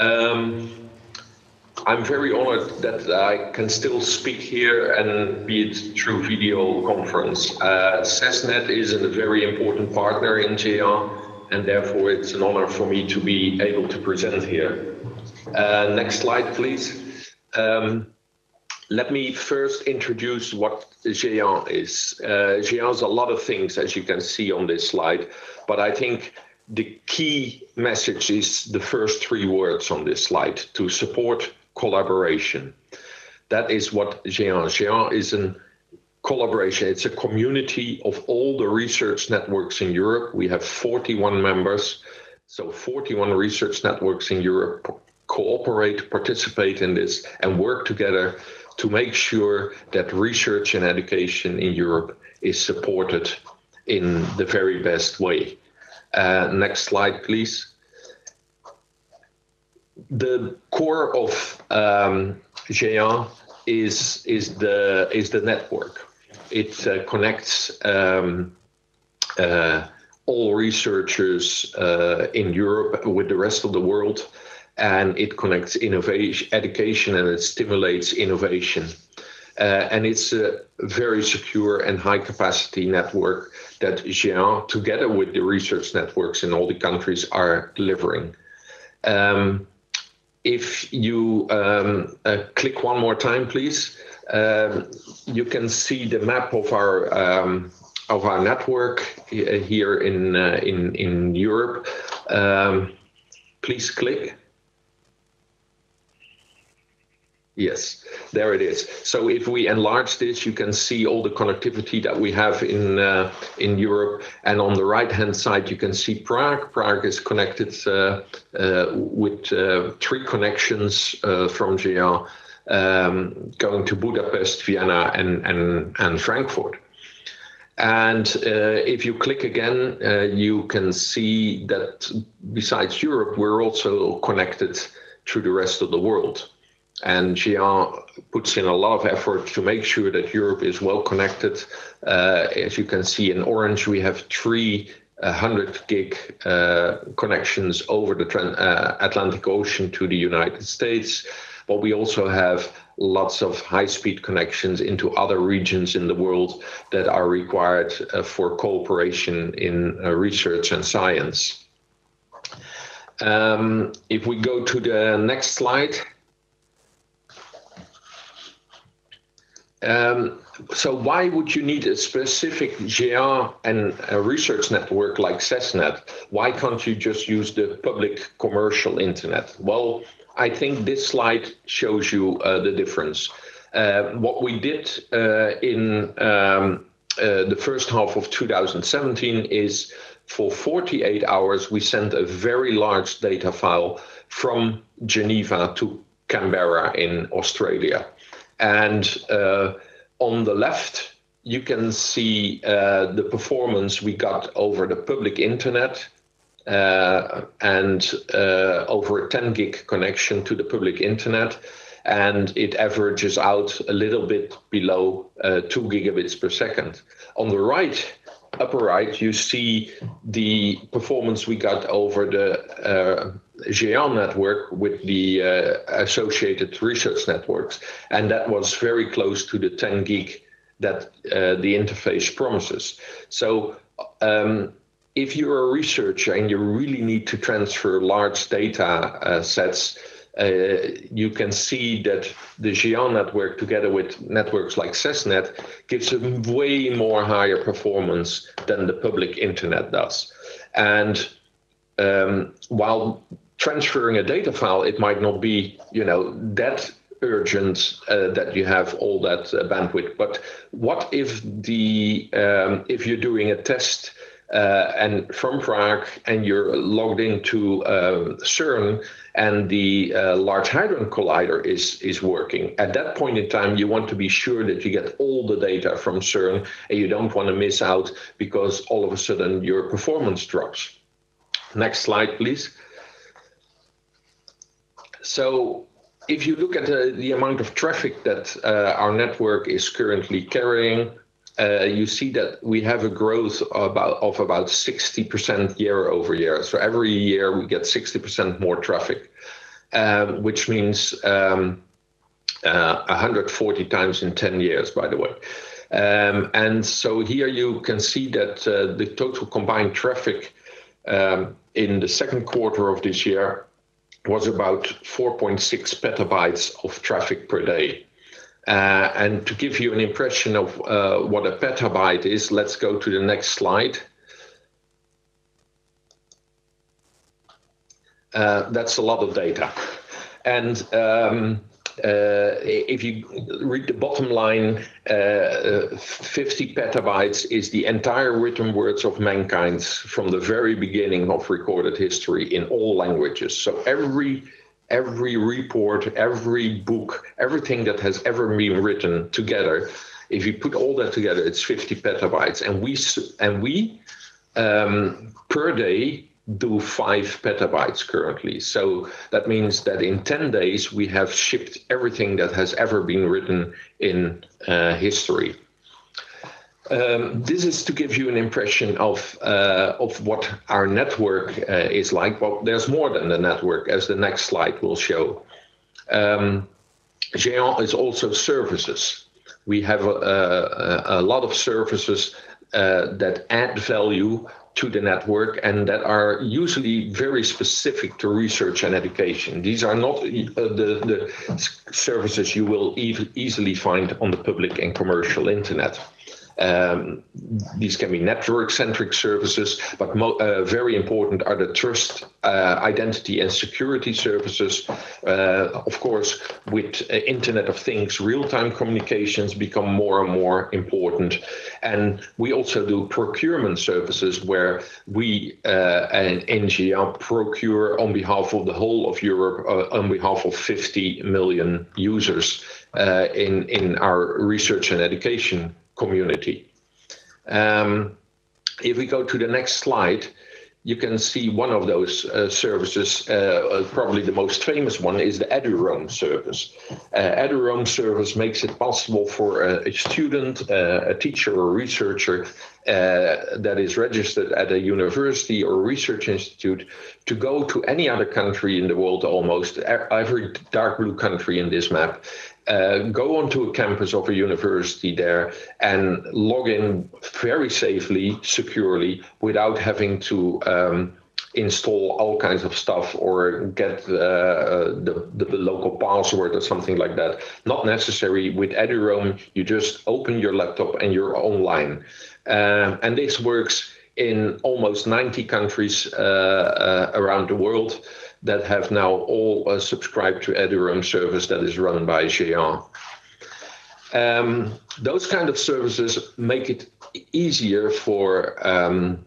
Um, I'm very honored that I can still speak here and be it through video conference. Uh, CESNET is a very important partner in Géant, and therefore it's an honor for me to be able to present here. Uh, next slide, please. Um, let me first introduce what Géant is. Uh, is a lot of things, as you can see on this slide, but I think the key message is the first three words on this slide to support collaboration. That is what Géant. Géant is a collaboration. It's a community of all the research networks in Europe. We have 41 members, so 41 research networks in Europe cooperate, participate in this, and work together to make sure that research and education in Europe is supported in the very best way. Uh, next slide, please. The core of um, is is the is the network. It uh, connects um, uh, all researchers in Europe with the rest of the world, and it connects innovation, education, and it stimulates innovation. And it's a very secure and high capacity network that Géant, together with the research networks in all the countries, are delivering. Um, if you um, uh, click one more time, please, um, you can see the map of our um, of our network here in uh, in in Europe. Um, please click. Yes, there it is. So if we enlarge this, you can see all the connectivity that we have in uh, in Europe. And on the right-hand side, you can see Prague. Prague is connected uh, uh, with uh, three connections uh, from Géant um, going to Budapest, Vienna, and and and Frankfurt. And uh, if you click again, you can see that besides Europe, we're also connected to the rest of the world. And Géant puts in a lot of effort to make sure that Europe is well connected. Uh, as you can see in orange, we have three 100 uh, gig uh, connections over the uh, Atlantic Ocean to the United States. But we also have lots of high speed connections into other regions in the world that are required uh, for cooperation in uh, research and science. Um, if we go to the next slide. Um, so why would you need a specific Géant and a research network like CESNET? Why can't you just use the public commercial internet? Well, I think this slide shows you uh, the difference. Uh, what we did uh, in um, uh, the first half of 2017 is for 48 hours, we sent a very large data file from Geneva to Canberra in Australia. And uh, on the left, you can see uh, the performance we got over the public internet uh, and over a 10 gig connection to the public internet. And it averages out a little bit below uh, 2 gigabits per second. On the right, upper right, you see the performance we got over the uh, Géant network with the uh, associated research networks, and that was very close to the 10 gig that uh, the interface promises. So um, if you're a researcher and you really need to transfer large data uh, sets, uh, you can see that the Géant network, together with networks like CESNET, gives a way more higher performance than the public internet does. And um, while transferring a data file, it might not be, you know, that urgent uh, that you have all that uh, bandwidth. But what if the um, if you're doing a test uh, and from Prague and you're logged into uh, CERN and the uh, Large Hadron Collider is is working. At that point in time, you want to be sure that you get all the data from CERN and you don't want to miss out because all of a sudden your performance drops. Next slide, please. So if you look at the, the amount of traffic that uh, our network is currently carrying, uh, you see that we have a growth about, of about 60% year over year. So every year we get 60% more traffic. um, which means um, uh, 140 times in 10 years, by the way. Um, and so here you can see that uh, the total combined traffic um, in the second quarter of this year was about 4.6 petabytes of traffic per day. Uh, and to give you an impression of uh, what a petabyte is, let's go to the next slide. Uh, that's a lot of data. And um, if you read the bottom line, uh, 50 petabytes is the entire written words of mankind from the very beginning of recorded history in all languages. So every every report, every book, everything that has ever been written together, if you put all that together, it's 50 petabytes. And we and we um, per day do five petabytes currently. So that means that in 10 days, we have shipped everything that has ever been written in uh, history. Um, this is to give you an impression of uh, of what our network uh, is like. But there's more than the network, as the next slide will show. Um, Géant is also services. We have a, a, a lot of services uh, that add value to the network and that are usually very specific to research and education. These are not uh, the, the services you will e easily find on the public and commercial internet. Um, these can be network-centric services, but uh, very important are the trust, uh, identity, and security services. Uh, of course, with uh, Internet of Things, real-time communications become more and more important. And we also do procurement services where we uh, and NGA procure on behalf of the whole of Europe, uh, on behalf of 50 million users in, in our research and education community. Um, if we go to the next slide, you can see one of those uh, services, uh, uh probably the most famous one, is the EduRoam service. Uh, EduRoam service makes it possible for a, a student, uh, a teacher, or researcher uh, that is registered at a university or research institute to go to any other country in the world, almost every dark blue country in this map, uh, go onto a campus of a university there and log in very safely, securely, without having to um, install all kinds of stuff or get uh, the, the, the, local password or something like that. Not necessary. With EduRoam, you just open your laptop and you're online. Um, and this works in almost 90 countries uh, uh, around the world that have now all uh, subscribed to EduRoam service that is run by Géant. Um, those kind of services make it easier for um,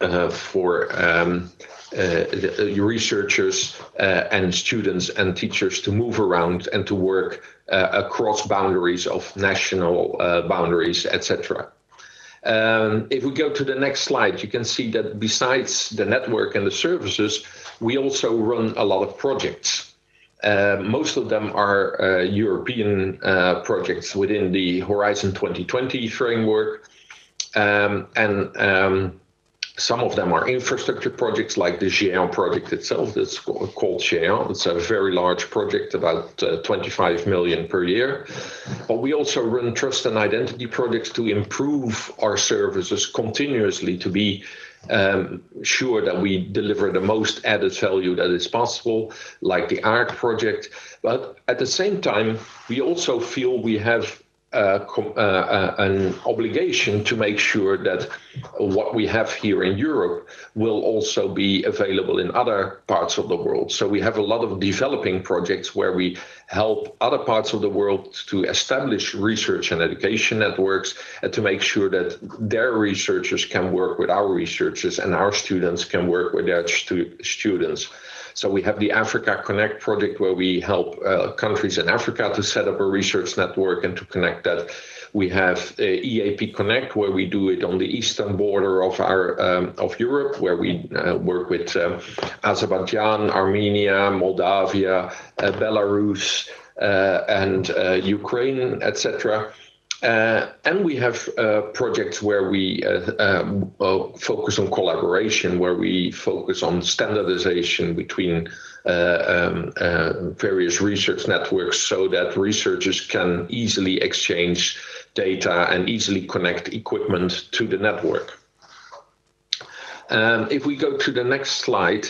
uh, for um, uh, the, researchers uh, and students and teachers to move around and to work uh, across boundaries of national uh, boundaries, etc. Um, if we go to the next slide, you can see that besides the network and the services, we also run a lot of projects. Uh, most of them are uh, European uh, projects within the Horizon 2020 framework. Um, and um, some of them are infrastructure projects like the Géant project itself that's called Géant. It's a very large project, about uh, 25 million per year. But we also run trust and identity projects to improve our services continuously to be um, sure that we deliver the most added value that is possible, like the AARC project. But at the same time, we also feel we have uh, uh, an obligation to make sure that what we have here in Europe will also be available in other parts of the world. So we have a lot of developing projects where we help other parts of the world to establish research and education networks and to make sure that their researchers can work with our researchers and our students can work with their stu students. So we have the Africa Connect project where we help uh, countries in Africa to set up a research network and to connect that. We have uh, EAP Connect where we do it on the eastern border of our um, of Europe, where we uh, work with um, Azerbaijan, Armenia, Moldavia, uh, Belarus, uh, and uh, Ukraine, etc. Uh, and we have uh, projects where we uh, focus on collaboration, where we focus on standardization between um, various research networks so that researchers can easily exchange data and easily connect equipment to the network. Um, if we go to the next slide,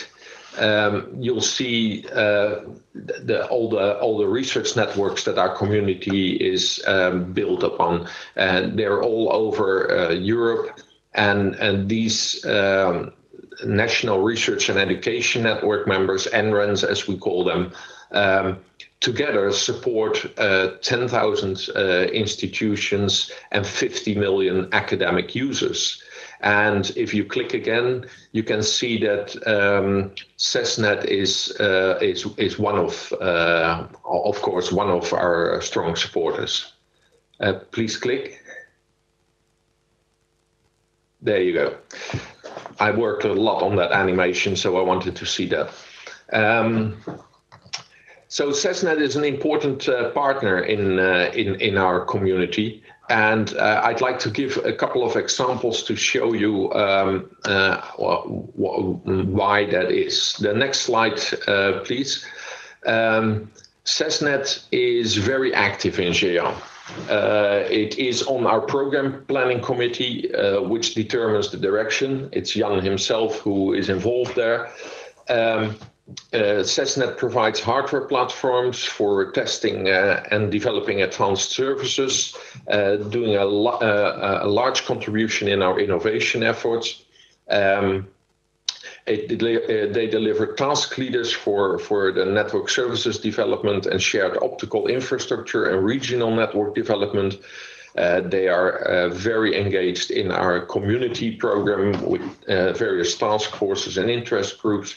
um, you'll see uh, the, all the all the research networks that our community is um, built upon, and they're all over uh, Europe, and and these um, national research and education network members, NRENs as we call them. Um, together support uh, 10,000 uh, institutions and 50 million academic users. And if you click again, you can see that um, CESNET is uh, is is one of, uh, of course, one of our strong supporters. Uh, please click. There you go. I worked a lot on that animation, so I wanted to see that. Um, so CESNET is an important uh, partner in, uh, in in our community, and uh, I'd like to give a couple of examples to show you um, uh, why that is. The next slide, uh, please. Um, CESNET is very active in Géant. Uh, it is on our program planning committee, uh, which determines the direction. It's Jan himself who is involved there. Um, uh, CESNET provides hardware platforms for testing uh, and developing advanced services, uh, doing a, uh, a, large contribution in our innovation efforts. Um, it, uh, they deliver task leaders for, for the network services development and shared optical infrastructure and regional network development. Uh, they are uh, very engaged in our community program with uh, various task forces and interest groups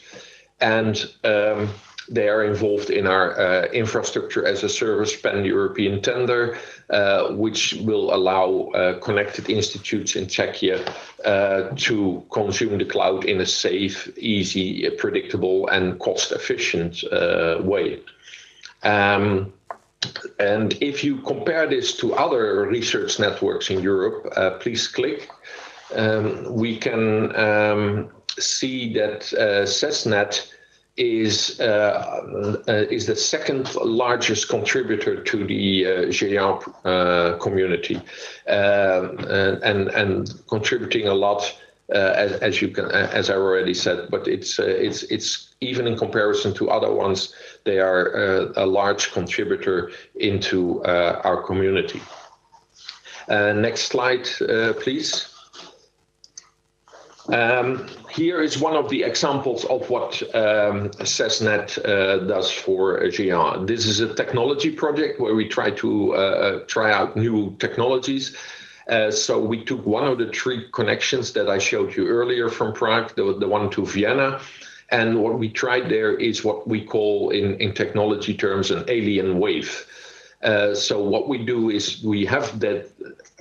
and um, they are involved in our uh, infrastructure as a service pan-European tender, uh, which will allow uh, connected institutes in Czechia uh, to consume the cloud in a safe, easy, predictable, and cost-efficient uh, way. Um, and if you compare this to other research networks in Europe, uh, please click. Um, we can um, see that CESNET is uh, uh, is the second largest contributor to the uh, uh, community, um, and and contributing a lot. Uh, as, as, you can, as I already said, but it's uh, it's it's even in comparison to other ones, they are a large contributor into our community. next slide, please. Um, here is one of the examples of what um, CESNET uh, does for Géant. This is a technology project where we try to uh, uh, try out new technologies. Uh, so we took one of the three connections that I showed you earlier from Prague, the, the one to Vienna, and what we tried there is what we call in, in technology terms an alien wave. Uh, so what we do is we have that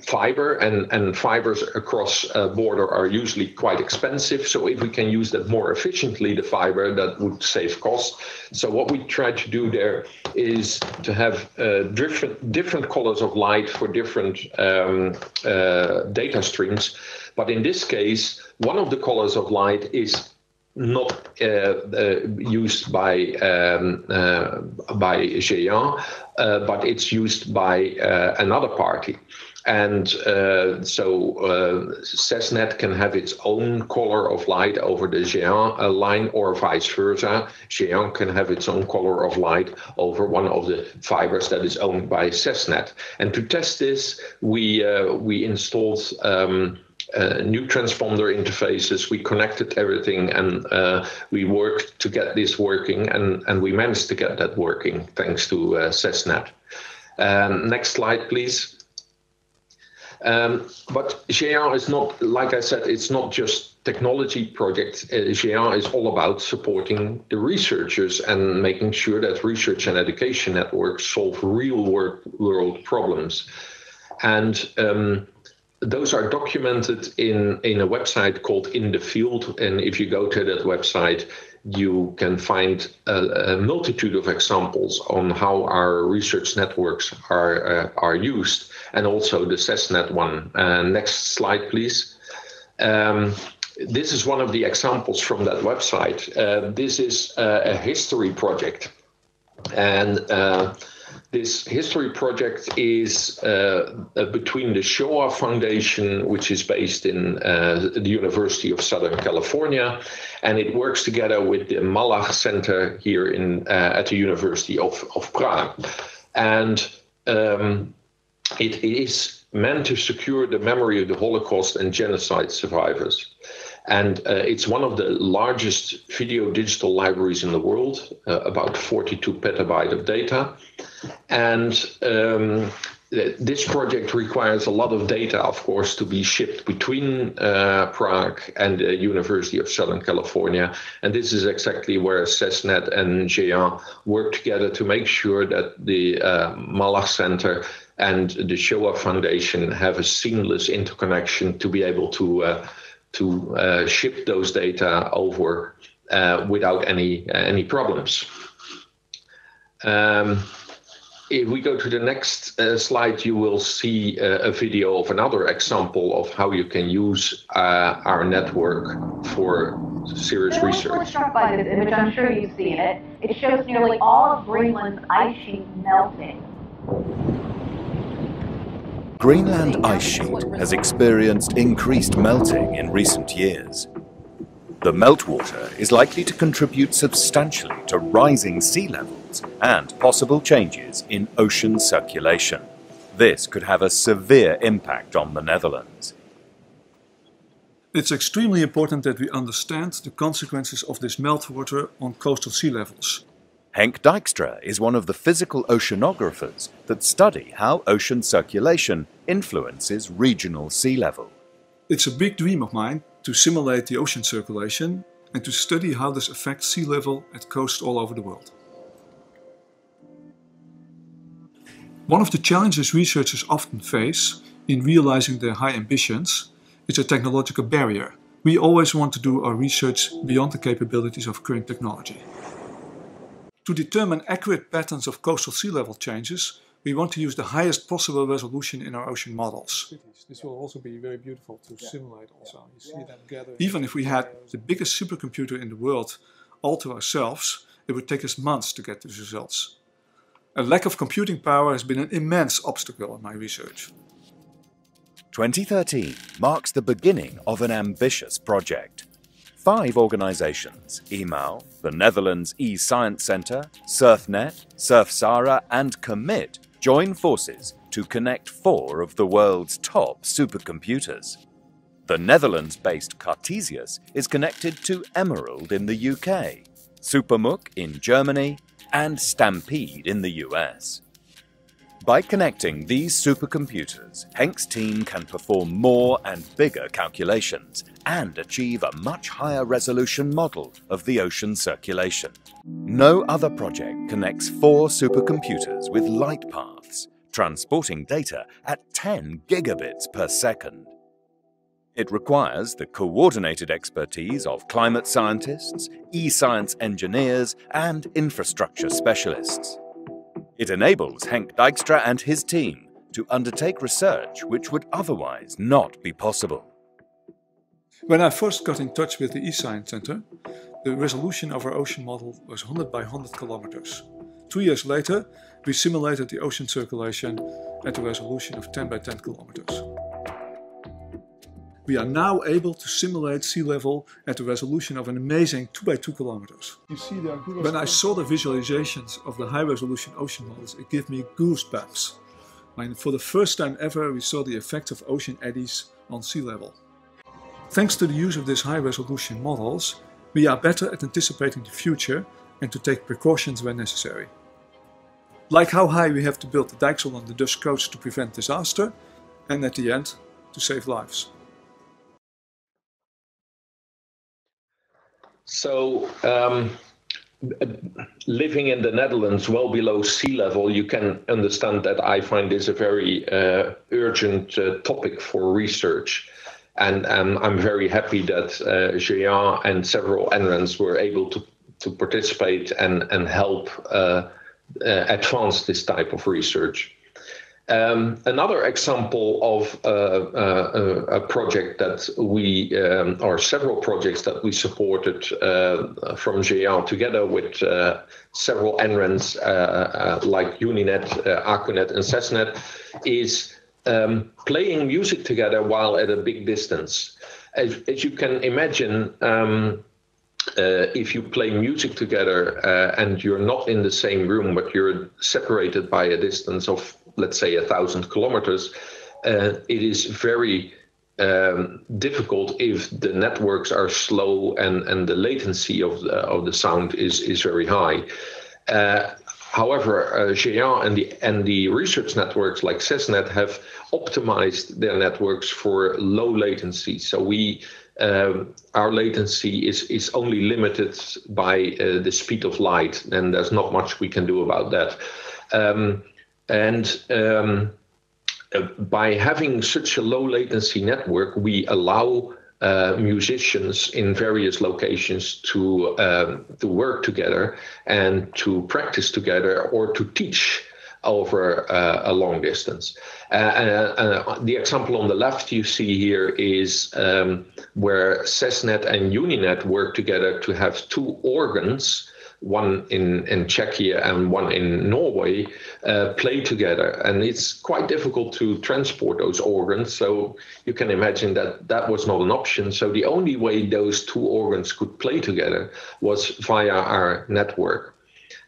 fiber and, and fibers across a border are usually quite expensive. So if we can use that more efficiently, the fiber, that would save cost. So what we try to do there is to have uh, different, different colors of light for different um, uh, data streams. But in this case, one of the colors of light is not uh, uh, used by um, uh, by Géant, uh, but it's used by uh, another party. And uh, so CESNET can have its own color of light over the uh, line or vice versa. Géant can have its own color of light over one of the fibers that is owned by CESNET. And to test this, we, we installed um, uh, new transponder interfaces. We connected everything and uh, we worked to get this working, and, and we managed to get that working thanks to uh. Um, next slide, please. Um, but Géant is not, like I said, it's not just technology project. Uh, Géant is all about supporting the researchers and making sure that research and education networks solve real world problems. And um, those are documented in, in a website called In the Field. And if you go to that website, you can find a, a, multitude of examples on how our research networks are uh, are used, and also the CESNET one. Uh, next slide, please. Um, this is one of the examples from that website. Uh, this is a history project, and uh, this history project is uh, uh, between the Shoah Foundation, which is based in uh, the University of Southern California, and it works together with the Malach Center here in uh, at the University of, of Prague. And um, it is meant to secure the memory of the Holocaust and genocide survivors. And uh, it's one of the largest video digital libraries in the world, uh, about 42 petabyte of data. And um, this project requires a lot of data, of course, to be shipped between uh, Prague and the University of Southern California. And this is exactly where CESNET and Géant work together to make sure that the uh, Malach Center and the Shoah Foundation have a seamless interconnection to be able to uh, to uh, ship those data over uh, without any uh, any problems. Um, if we go to the next uh, slide, you will see uh, a video of another example of how you can use uh, our network for serious research. I was struck by this image. I'm sure you've seen it. It shows nearly all of Greenland's ice sheet melting. Greenland ice sheet has experienced increased melting in recent years. The meltwater is likely to contribute substantially to rising sea levels and possible changes in ocean circulation. This could have a severe impact on the Netherlands. It's extremely important that we understand the consequences of this meltwater on coastal sea levels. Henk Dijkstra is one of the physical oceanographers that study how ocean circulation influences regional sea level. It's a big dream of mine to simulate the ocean circulation and to study how this affects sea level at coasts all over the world. One of the challenges researchers often face in realizing their high ambitions is a technological barrier. We always want to do our research beyond the capabilities of current technology. To determine accurate patterns of coastal sea level changes, we want to use the highest possible resolution in our ocean models. This will also be very beautiful to yeah. simulate also. Yeah. See them. Even if we had the biggest supercomputer in the world all to ourselves, it would take us months to get these results. A lack of computing power has been an immense obstacle in my research. 2013 marks the beginning of an ambitious project. Five organizations, EMAO, the Netherlands E-Science Center, SURFnet, SURFSARA and COMMIT join forces to connect four of the world's top supercomputers. The Netherlands-based Cartesius is connected to Emerald in the UK, SuperMUC in Germany and Stampede in the US. By connecting these supercomputers, Henk's team can perform more and bigger calculations and achieve a much higher resolution model of the ocean circulation. No other project connects four supercomputers with light paths, transporting data at 10 gigabits per second. It requires the coordinated expertise of climate scientists, e-science engineers, and infrastructure specialists. It enables Henk Dijkstra and his team to undertake research which would otherwise not be possible. When I first got in touch with the eScience Center, the resolution of our ocean model was 100 by 100 kilometers. Two years later, we simulated the ocean circulation at a resolution of 10 by 10 kilometers. We are now able to simulate sea level at a resolution of an amazing 2 by 2 kilometers. You see there when I saw the visualizations of the high resolution ocean models, it gave me goosebumps. And for the first time ever, we saw the effects of ocean eddies on sea level. Thanks to the use of these high resolution models, we are better at anticipating the future and to take precautions when necessary. Like how high we have to build the dikes on the Dutch coast to prevent disaster, and at the end, to save lives. So, um, living in the Netherlands well below sea level, you can understand that I find this a very uh, urgent uh, topic for research. and um, I'm very happy that uh, Géant and several NRENs were able to, to participate and, and help uh, uh, advance this type of research. Um, another example of uh, uh, a project that we, um, or several projects that we supported uh, from Géant together with uh, several NRENs uh, uh, like UNINETT, ACOnet, and CESNET, is um, playing music together while at a big distance. As, as you can imagine, um, uh, if you play music together uh, and you're not in the same room, but you're separated by a distance of, let's say, a thousand kilometers, uh, it is very um, difficult if the networks are slow and, and the latency of the, of the sound is, is very high. Uh, however, uh, Géant and the, and the research networks like CESNET have optimized their networks for low latency. So we um, our latency is, is only limited by uh, the speed of light, and there's not much we can do about that. Um, and um, uh, by having such a low latency network, we allow uh, musicians in various locations to um, to work together and to practice together or to teach over uh, a long distance. Uh, uh, the example on the left you see here is um, where CESNET and UNINETT work together to have two organs one in, in Czechia and one in Norway, uh, play together. And it's quite difficult to transport those organs. So you can imagine that that was not an option. So the only way those two organs could play together was via our network.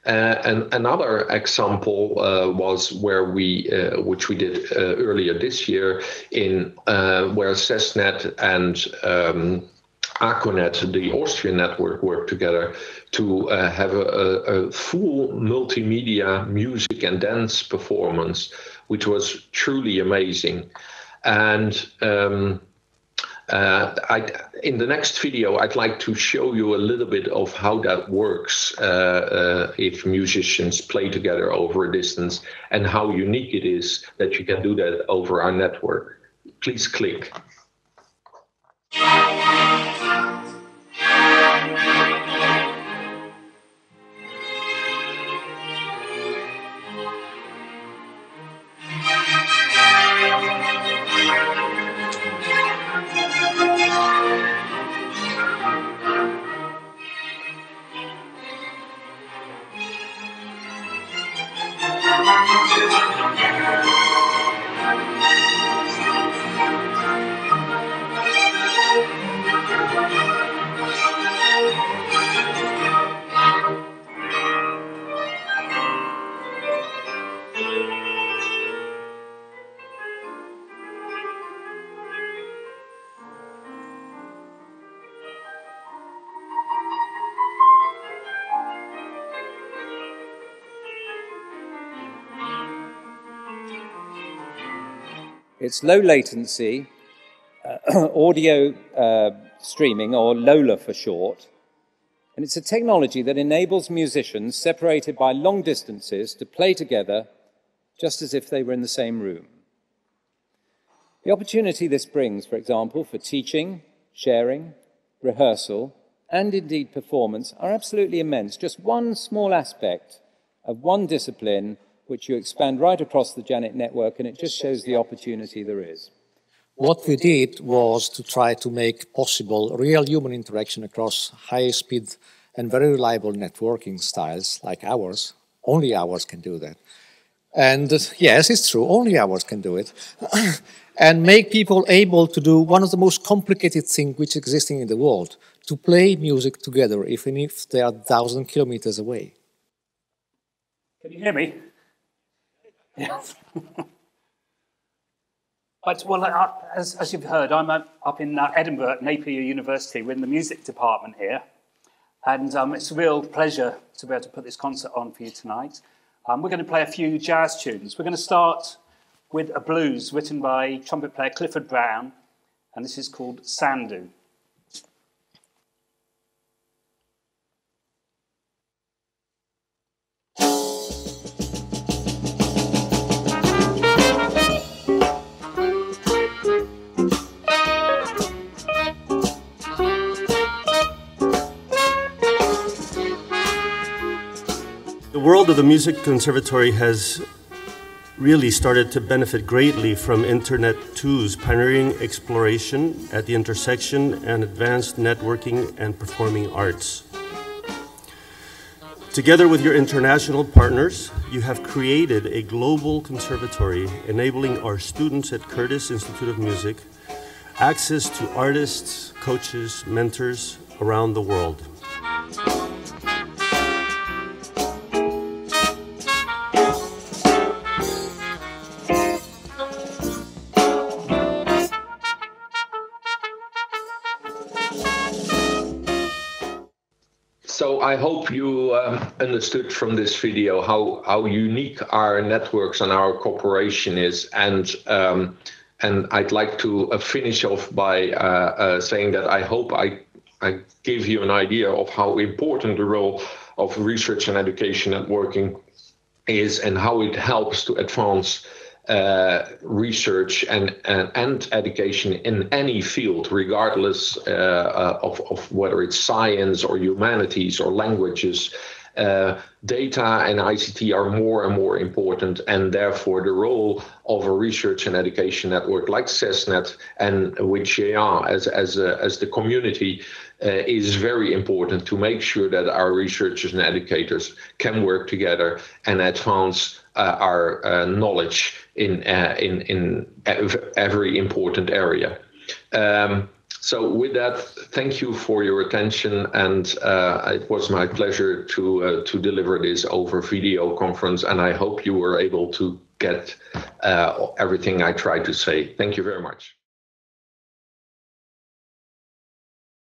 Uh, and another example uh, was where we, uh, which we did uh, earlier this year, in uh, where CESNET and um, ACOnet, the Austrian network, worked together to uh, have a, a, full multimedia music and dance performance, which was truly amazing. And um, uh, I, in the next video, I'd like to show you a little bit of how that works uh, uh, if musicians play together over a distance and how unique it is that you can do that over our network. Please click. It's low latency uh, audio uh, streaming, or LoLa for short. And it's a technology that enables musicians separated by long distances to play together just as if they were in the same room. The opportunity this brings, for example, for teaching, sharing, rehearsal, and indeed performance are absolutely immense. Just one small aspect of one discipline which you expand right across the Janet network, and it just shows the opportunity there is. What we did was to try to make possible real human interaction across high speed and very reliable networking styles like ours. Only ours can do that. And uh, yes, it's true, only ours can do it. and make people able to do one of the most complicated things which existing in the world, to play music together, even if they are thousand kilometers away. Can you hear me? Yes. but, well, uh, as, as, you've heard, I'm up in uh, Edinburgh at Napier University. We're in the music department here. And um, it's a real pleasure to be able to put this concert on for you tonight. Um, we're going to play a few jazz tunes. We're going to start with a blues written by trumpet player Clifford Brown, and this is called Sandu. World of the Music Conservatory has really started to benefit greatly from Internet 2's pioneering exploration at the intersection and advanced networking and performing arts. Together with your international partners, you have created a global conservatory enabling our students at Curtis Institute of Music access to artists, coaches, mentors around the world. I hope you um, understood from this video how, how unique our networks and our cooperation is. And, um, and I'd like to uh, finish off by uh, uh, saying that I hope I, I give you an idea of how important the role of research and education networking is and how it helps to advance uh, research and, and, and education in any field, regardless uh, uh, of, of whether it's science or humanities or languages. Uh, data and ICT are more and more important, and therefore the role of a research and education network like CESNET and with Géant as as a, as the community uh, is very important to make sure that our researchers and educators can work together and advance uh, our uh, knowledge in uh, in in every important area. Um, so with that, thank you for your attention, and uh, it was my pleasure to uh, to deliver this over video conference, and I hope you were able to get uh, everything I tried to say. Thank you very much.